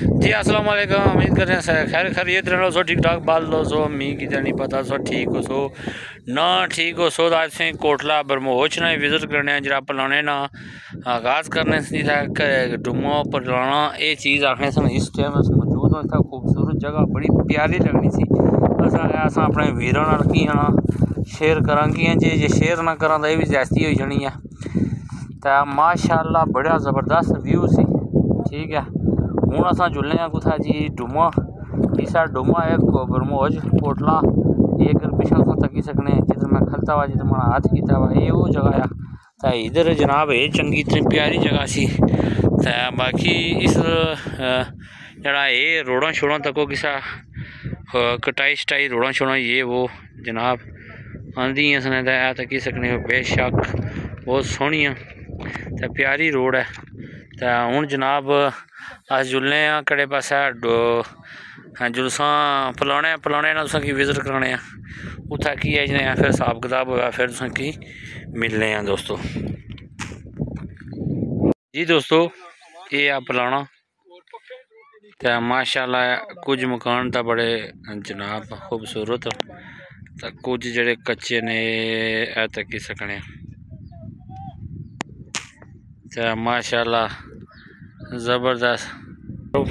جی السلام علیکم، امید کر رہے ہیں خیر، خیریت رہنا سو ٹھیک ٹھاک، بال لو سو می کی نہیں پتا، سو ٹھیک ہو، سو نہ ٹھیک ہو، سو آج سے کوٹلا برموچ نہ وزٹ کرنے ہیں جرا پلانے نہ آغاز کرنے سے تھا ڈمو پلانا یہ چیز آخنے سے اس ٹائم موجود ہو تھا خوبصورت جگہ، بڑی پیاری لگنی سی۔ اصل اپنے ویروں کی ہاں شیئر کریں گی جی جی شیئر نہ کریں تو یہ بھی زیادتی ہوئی جانی ہے۔ تو ماشاء اللہ بڑا زبردست ویو سی، ٹھیک ہے۔ ہوں اصل جلنے ہیں کتنا جی ڈوما اس سائڈ ڈوما ہے برموج کوٹلا یہ اگر پیچھے تکی سکنے جدھر میں کھلتا ہوا جدھر میں ہاتھ کیتا ہوا یہ وہ جگہ ہے تو ادھر جناب یہ چنگی اتنی پیاری جگہ سی تو باقی اس جڑا یہ روڑوں شوڑوں تکو کسا کٹائی شٹائی روڑوں شوڑوں یہ وہ جناب آندھی ہیں سنے تو تکی سکنے تو پیاری ہوں جناب اس جلنے ہیں کڑے پاس ہاں، جلساں پلانے پلانے تساں کی وزٹ کرانے ہیں اتھا کی ہے جنہیں پھر حساب کتاب ہوا پھر تساں کی ملنے ہیں دوستو۔ جی دوستو یہ آپ پلانا۔ تو ماشاءاللہ کچھ مکان تا بڑے جناب خوبصورت تو کچھ جڑے کچے نے اے تکی سکنے تو ماشاءاللہ زبردست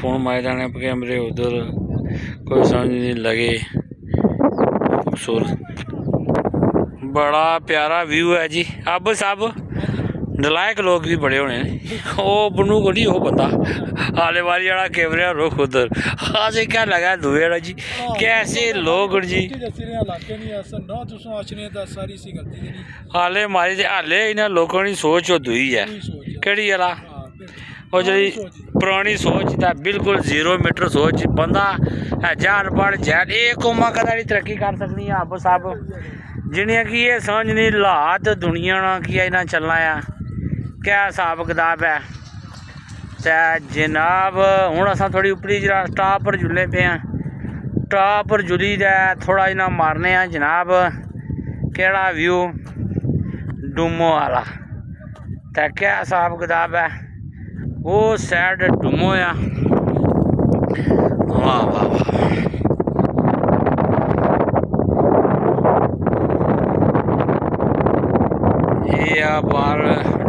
فون مائے جانے پہ کیمرے ادھر کوئی سمجھ نہیں لگے خوبصورت بڑا پیارا ویو ہے جی اب سب نلائک لوگ بھی بڑے ہونے وہ بنو کو نہیں وہ بندہ آلے والی والا کیمرے رخ ادھر آج کیا لگا دوے جی کیسے لوگ جی حالے ماری حالے انہیں لوگوں کی سوچ دوئی ہے کہڑی والا وہ جی پرانی سوچ تھا بالکل زیرو میٹر سوچ بندہ جان پڑھ جان ایک قوما کدا ترقی کر سکنی ہے اب سب جنہیں کی یہ سمجھ نہیں لات دنیا نہ کیا انہیں چلنا ہے کیا حساب کتاب ہے تے جناب ہوں اصل تھوڑی اپری جرا ٹاپ پر جلے پہ ہیں ٹاپ پر جلی دے تھوڑا جنا مارنے ہیں جناب کیڑا ویو ڈومو والا کیا حساب کتاب ہے؟ وہ سائڈ ڈومو ہے۔ واہ واہ واہ۔ یہ بار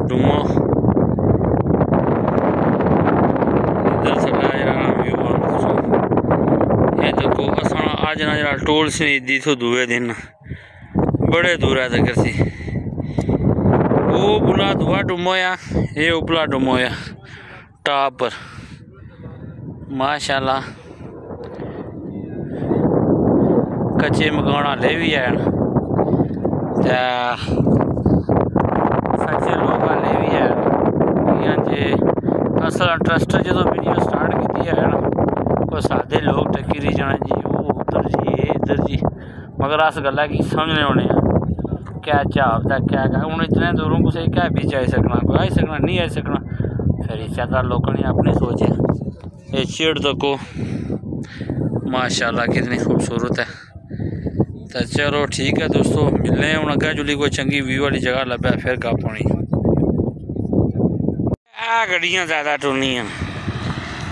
ڈومو ادھر سڈا جا ویو یہ دیکھو اصل اج نہ جا ٹول سی دی تھو دوے دن۔ بڑے دور ہے تک سی۔ بلا دعا ڈومو یہ اوپلا ڈومو ٹاپ پر ماشاءاللہ کچے مکان والے بھی ہیں سچے لوگ والے بھی ہیں جی اصل انٹرسٹ جدو ویڈیو سٹارٹ کی ہے نا کوئی سادے لوگ ٹکی رہی جانا جی وہ ادھر جی ادھر جی مگر اس گلا کی سمجھنے ہونے ہیں کیا چاپ تھا کیا کہا ہوں اتنے دوروں کو سے کیا بھی چاہے سکنا، کوئی آئی سکنا، نہیں آئی سکنا۔ پھر اس طرح لوگوں نے اپنی سوچے۔ یہ چیڑ دکو۔ ماشاء اللہ کتنی خوبصورت ہے۔ تو چلو ٹھیک ہے دوستو، ملنے ہوں اگا جلی کوئی چنگی ویو والی جگہ لبا پھر گپ ہونی آ، گڈیاں زیادہ ٹرنی ہیں۔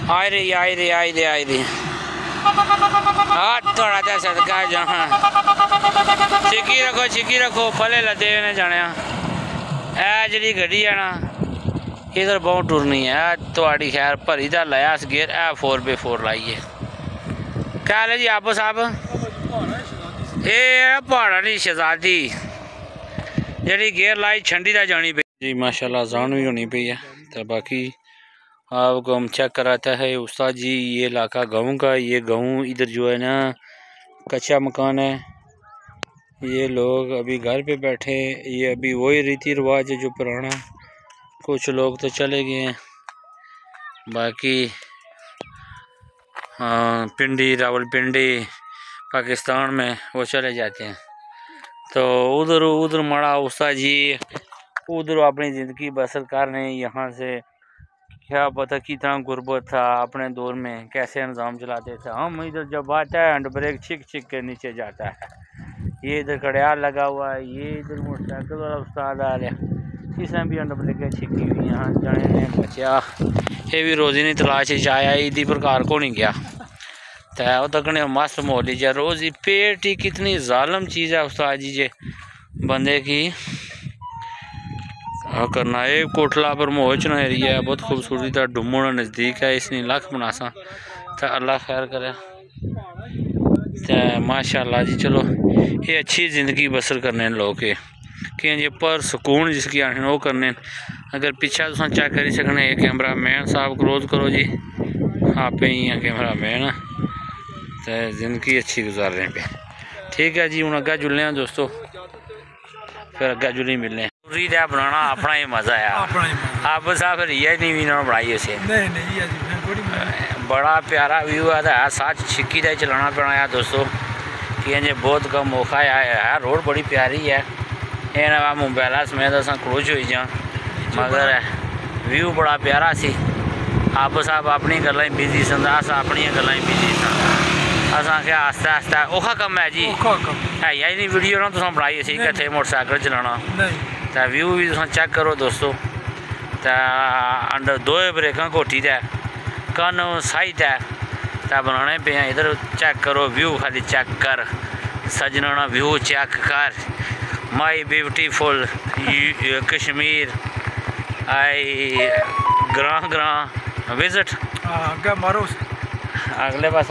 آئے رہی آئے رہی آئے رہی آئے رہی۔ ہاں تھوڑا جا صدقہ جہاں چکی رکھو چکی رکھو پھلے لدے ہوئے جانے اے جڑی گڈی ہے نا ادھر بہت ٹرنی ہے تھوڑی خیر بھری دا لایا اس گیئر اے فور بے فور لائیے کیا حال ہے جی آپ صاحب یہ پہاڑا نہیں شہزادی جڑی گیئر لائی چھنڈی دا جانی پی جی ماشاءاللہ زان بھی ہونی پی ہے تو باقی آپ کو ہم چیک کراتا ہے استاد جی یہ علاقہ گاؤں کا یہ گاؤں ادھر جو ہے نا کچا مکان ہے۔ یہ لوگ ابھی گھر پہ بیٹھے یہ ابھی وہی ریتی رواج ہے جو پرانا کچھ لوگ تو چلے گئے ہیں۔ باقی ہاں، پنڈی، راول پنڈی پاکستان میں وہ چلے جاتے ہیں۔ تو ادھر ادھر مڑا استاد جی ادھر اپنی زندگی بسر کرنے یہاں سے کیا پتہ کتنا غربت تھا اپنے دور میں، کیسے انظام چلاتے تھے۔ ہم ادھر جب آتا ہے، ہینڈ بریک چھک چھک کے نیچے جاتا ہے۔ یہ ادھر کڑیال لگا ہوا ہے، یہ ادھر موٹر سائیکل والا استاد آ رہا ہے۔ اس نے بھی ہینڈ بریکیں چھکی ہوئی ہیں۔ ہاں، جانے نے بچیا۔ یہ بھی روزی نہیں، تلاش ਚ ਆਇਆ پرکار کو نہیں گیا۔ تو ਤਾਂ ਉਹ ਤੱਕਨੇ ਮਸਤ ਮੋਲੀ ਜਾ ਰੋਜ਼ੀ ਪੇਟ ਹੀ کتنی ظالم چیز ہے، استاد جی ਜੇ بندے کی کرنائے کوٹلا پر موچنا ایریا ہے، بہت خوبصورتی تھا ڈمونا نزدیک ہے، اس نے لکھ مناسا تا اللہ خیر کرے۔ ماشاءاللہ جی چلو، یہ اچھی زندگی بسر کرنے لوگ کے کہ یہ پر سکون جس کی آنے وہ کرنے اگر پچھا تساں چیک کری سکنے یہ کیمرہ مین صاحب کلوز کرو جی۔ آپ ہی ہیں کیمرہ مین۔ تا زندگی اچھی گزار رہے ہیں۔ پہ ٹھیک ہے جی ہوں گا جلنے ہیں دوستو۔ پھر گا جلنے ملنے ہیں۔ بنایا اپنا ہی مزہ آیا آپ سا نہیں بنائی بڑا پیارا ویو ہے سچی چلانا پڑا دوستوں کہ بہت کم اور روڈ بڑی پیاری ہے ممبئی کلوز ہوا مگر ویو بڑا پیارا سا آب سا اپنی بزی سنتا گلیں بزی سنتے اور ہے جیسے ویڈیو بنائی کچھ موٹر سائکل چلانا تا ویو بھی چیک کرو دوں اوئے برین کوٹھی کن سہیت ہے تا بنانے پہ ہیں ادھر چیک کرو ویو خالی چیک کر سجنانا ویو چیک کر مائی بیوٹیفل کشمیر گران گرانٹ اگلے پاس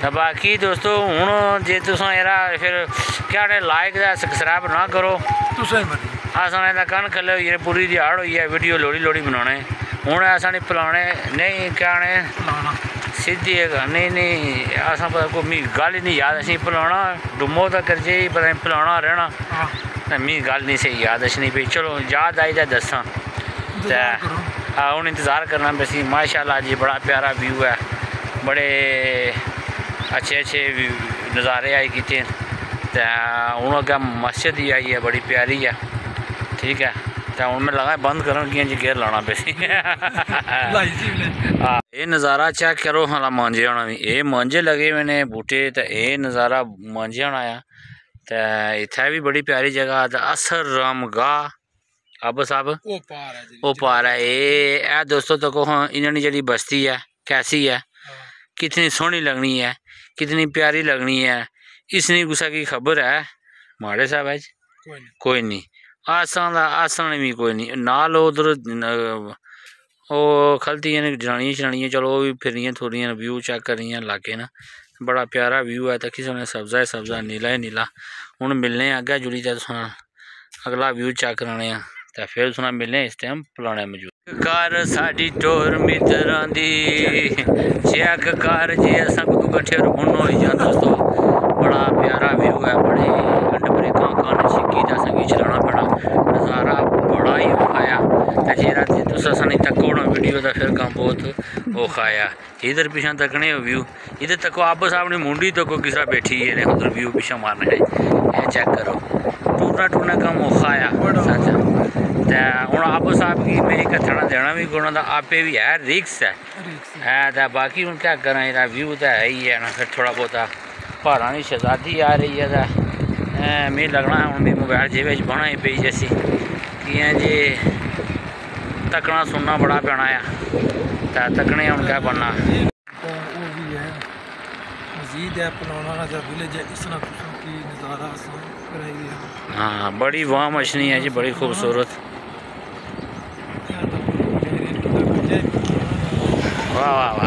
ਤਾਂ ਬਾਕੀ ਦੋਸਤੋ ਹੁਣ ਜੇ ਤੁਸੀਂ ਇਹਦਾ ਫਿਰ ਕਿਹੜੇ ਲਾਈਕ ਦਾ ਸਬਸਕ੍ਰਾਈਬ ਨਾ ਕਰੋ ਤੁਸੀਂ ਮਰਜ਼ੀ ਆਸਾਂ ਦਾ ਕੰਨ ਖੱਲੇ ਹੋਈ ਪੂਰੀ ਦਿਹਾੜ ਹੋਈ ਹੈ ਵੀਡੀਓ ਲੋੜੀ ਲੋੜੀ ਬਣਾਉਣੇ ਹੁਣ ਆਸਾਂ ਨੇ ਪੁਲਾਣੇ ਨਹੀਂ ਕਹਣੇ سدھی گا نہیں پتا نہیں یاد ڈومو تک جی پہ پلانا رہنا می گیل نہیں صحیح یاد اچھنی سہی چلو یاد آئی دساں انتظار کرنا ماشاء اللہ جی بڑا پیارا ویو ہے بڑے اچھے اچھے نظارے آئے کتنے ہوں اگر مسجد ہی آئی ہے بڑی پیاری ہے ٹھیک ہے اچھا ہوں میں لگا بند کرن کیاں جی گیر لانا پیسی اے نظارہ چیک کرو ہلا مانجے ہونا بھی۔ اے مانجے لگے میں نے بوٹے تے اے نظارہ مانجے ہونا آیا تے ایتھے بھی بڑی پیاری جگہ تے اثر رام گاہ اب صاحب او پار ہے جی۔ ہے۔ اے دوستو تو کو ہاں، انہاں دی جڑی بستی ہے کیسی ہے؟ ہاں۔ کتنی سونی لگنی ہے کتنی پیاری لگنی ہے۔ اس نے گسا کی خبر ہے؟ مارے صاحب ہے جی۔ کوئی نہیں۔ آسان دا آسان بھی کوئی نہیں نال ادھر وہ کھلتی ہیں جنانے چلو فری ویو چیک کر لاقے بڑا پیارا ویو ہے سبز ہی سبز نیلا نیلا۔ ہوں ملنے اگ جائے اگلا ویو چیک کرا پھر ملنے اس ٹائم پلا گھر ساڑی متر جی ایک گھر جی سب کٹھے روز بڑا پیارا ویو ہے ਵੀਡੀਓ ਦਾ ਫਿਰ ਕੰਮ ਬਹੁਤ ਔਖਾ ਆ ਇਧਰ ਪਿਛਾਂ ਤੱਕਣੇ ਹੋ ਵਿਊ ਇਧਰ ਤੱਕੋ ਆਪ ਸਾਹਮਣੇ ਮੁੰਡੀ ਤੋਂ ਕੋ ਕਿਸਾ ਬੈਠੀ ਹੈ ਨੇ ਉਧਰ ਵਿਊ ਪਿਛਾਂ ਮਾਰਨਾ ਹੈ ਇਹ ਚੈੱਕ ਕਰੋ ਟੂਟਣਾ ਟੂਟਣਾ ਕੰਮ ਔਖਾ ਆ ਸੱਚ ਤੇ ਹੁਣ ਆਪ ਸਾਹਿਬ ਕੀ ਮੇਰੀ ਕਥਣਾ ਦੇਣਾ ਵੀ ਕੋਣਾ ਦਾ ਆਪੇ ਵੀ ਹੈ ਰਿਕਸ ਹੈ ਰੀਕਸ ਹੈ ਤਾਂ ਬਾਕੀ ਹੁਣ ਕੀ ਕਰਾਂ ਇਹਦਾ ਵਿਊ ਤਾਂ ਹੈ ਹੀ ਹੈ ਨਾ ਫਿਰ ਥੋੜਾ ਬਹੁਤਾ ਪਹਾੜਾਂ ਦੀ ਸ਼ਹਜ਼ਾਦੀ ਆ ਰਹੀ ਹੈ ਤਾਂ ਐ ਮੈਨੂੰ ਲੱਗਣਾ ਹੁਣ ਵੀ ਮੋਬਾਈਲ ਜੇ ਵਿੱਚ ਬਣਾ ਹੀ ਪਈ ਜੈਸੀ ਕੀ ਹੈ ਜੇ تکنا سننا بڑا پینا ہے تے تکنے ہن کیا بننا کا ویلیج ہے ہاں بڑی واہ مچھلی ہے جی بڑی خوبصورت واہ واہ واہ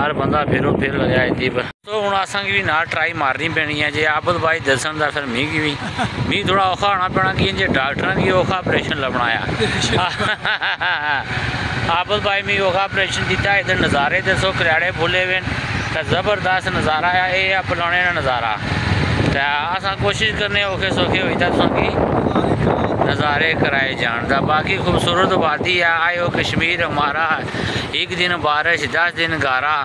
ہر بند ہوا بھی نا ٹرائی مارنی پی آپ می تھوڑا اور پڑھنا کہ ڈاکٹر بھی اور آپریشن لبنا ہے آپت بھائی میخا آپریشن دل نظارے دس کریاڑے فوجے پے زبردست نظارا ہے یہ پرونے کا نظارا تو اصش کرنے اور ਨਜ਼ਾਰੇ ਕਰਾਏ ਜਾਣ ਦਾ خوبصورت ਖੂਬਸੂਰਤ ہے آئے ਆਇਓ ਕਸ਼ਮੀਰ ਹਮਾਰਾ ਇੱਕ ਦਿਨ بارش، دس دن گارا۔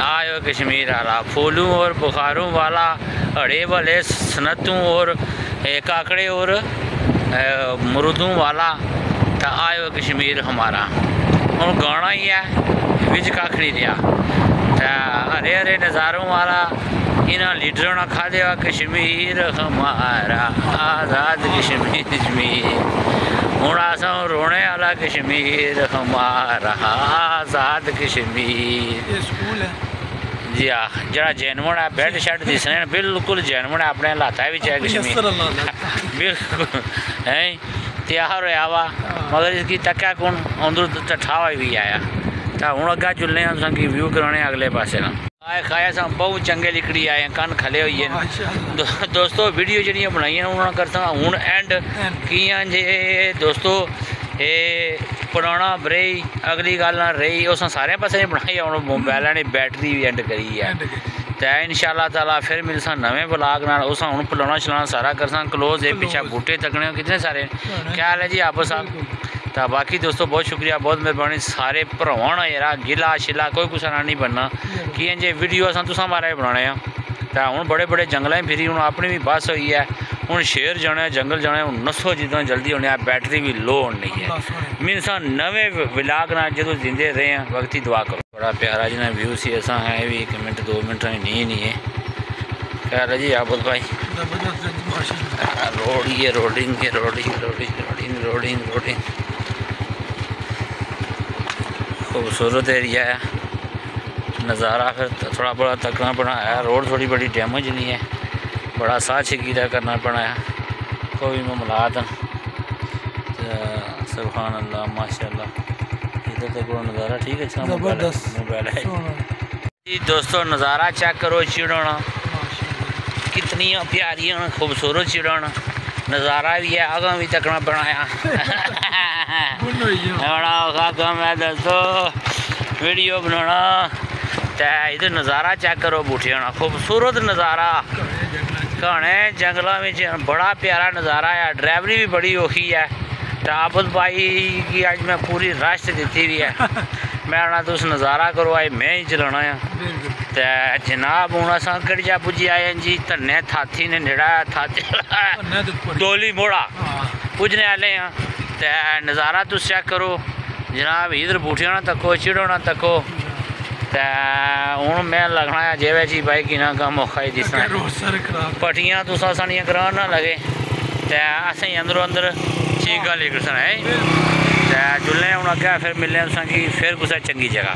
آئے کشمیر آلہ پھولوں اور بخاروں والا اڑے والے سنتوں اور کاکڑے اور مردوں والا۔ تو آئے کشمیر ہمارا۔ ہوں گانا ہی ہے بچ کاکڑی دیا۔ ہرے ہرے نظاروں والا۔ એના લીઢરોના ખાદેવા કશ્મીર હમારા આઝાદ કશ્મીર ہوں رونے والا کشمیر ہمارا آزاد کشمیر۔ جی ہاں جڑا جینون ہے بیڈ شیڈ دسنے بالکل جینون ہے اپنے لاتا ہے بھی چاہے کشمیر۔ بالکل۔ ہے تیار ہوا وا۔ مگر اس کی تکیا کون اندر ٹھاوا بھی آیا۔ تا ہوں اگا چلنے سن کی ویو کرانے اگلے پاسے۔ نا بہت چنگے لکڑی آئیں کن خلے ہوئے دونوں ویڈیو جہاں بنایا کری اگلی گل ریس سارے پاس بنا موبائل نے بیکری اینڈ کری ہے ان شاء اللہ تعالیٰ نماگ نا اس پلونا شلاوا سارا کرلوز ہے پچھا بہت تگنے کتنے سارے خیال ہے جی آپس آپ باقی دوستوں بہت شکریہ بہت مہربانی سارے بروا ہونا یا گیلا کوئی کسا نہیں بننا کہ ویڈیو تھی مہارے بنایا تو ہوں بڑے بڑے جگلوں فری اپنی بھی بس ہوئی ہے ہوں شہر جانے جنگل جانے نسو جلدی ہونی بیکری بھی لو ہونی ہے میری نملاک دے رہے ہیں وکتی دعا کری منٹ نہیں آپ بھائی خوبصورت ایریا ہے۔ نظارہ پھر تھوڑا بڑا تکنا پڑا ہے۔ روڈ تھوڑی بڑی ڈیمج نہیں ہے۔ بڑا سا چھکیدہ کرنا پڑا ہے۔ کوئی معاملات سبحان اللہ ماشاء اللہ ادھر تک نظارہ ٹھیک اچھا موبائل ہے جی دوستو نظارہ چیک کرو چڑونا کتنی پیاری خوبصورت چڑونا نظارہ بھی ہے آگاں بھی تکنا بنایا ویڈیو بنانا تے ادھر نظارہ چیک کرو بوٹے ہونا خوبصورت نظارہ کھانے جنگلوں میں بڑا پیارا نظارہ ہے ڈرائیوری بھی بڑی اوکھی ہے ٹاپل بھائی کی اج میں پوری رش دیتی ہوئی ہے میں آنا تو اس نظارہ کرو آئے میں ہی چلانا ہے جناب ہوں اصل کہڑی جا پجی آئے جی تھنے تھاتھی نے نڑایا تھاتھی ڈولی موڑا پجنے والے ہاں تے نظارہ تو چیک کرو۔ جناب ادھر بوٹیاں ہونا تکو چڑ ہونا تکو۔ تے ہن میں لگنا ہے جیوے جی بھائی کنا کم اوکھا ہی دسنا پٹیاں تو سانیاں کران نہ لگے۔ تے اسیں اندروں اندر چیک گل کر سنا ہے تے جلنے ہن اگے پھر ملنے تساں کی پھر کسے چنگی جگہ۔